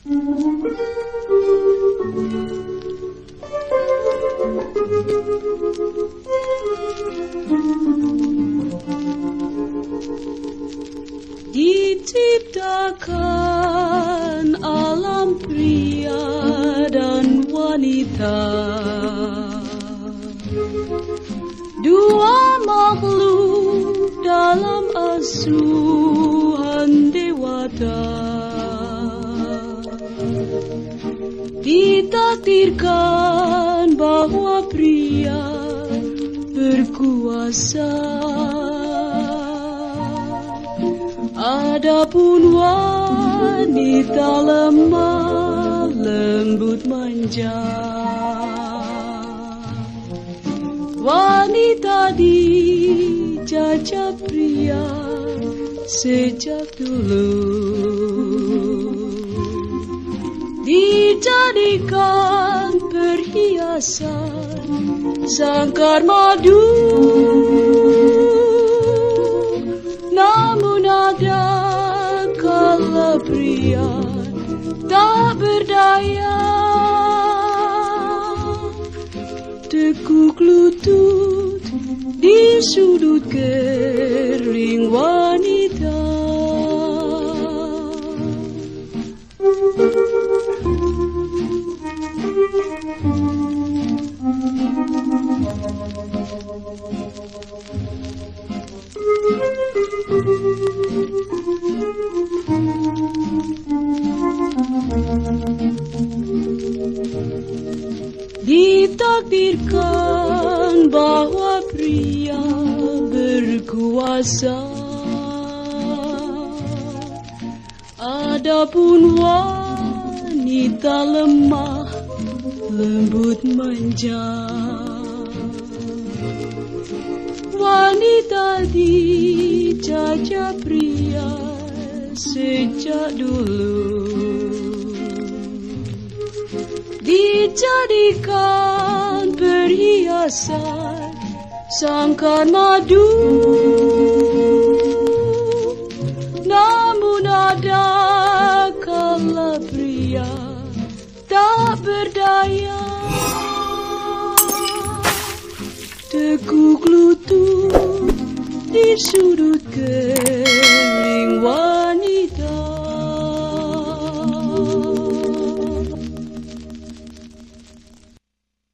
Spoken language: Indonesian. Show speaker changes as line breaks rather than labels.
Diciptakan alam pria dan wanita. Dua makhluk dalam asuhan Ditakdirkan bahwa pria berkuasa. Adapun wanita lemah lembut manja. Wanita dijajah pria sejak dulu Dijadikan perhiasan sangkar madu. Namun ada kala pria tak berdaya. Tekuk lutut di sudut kering Ditakdirkan bahwa pria berkuasa. Adapun wanita lemah lembut manja. Wanita dijajah pria sejak dulu. Dijadikan perhiasan sangkar madu. Namun ada kala pria tak berdaya Tekuk lutut di sudut kering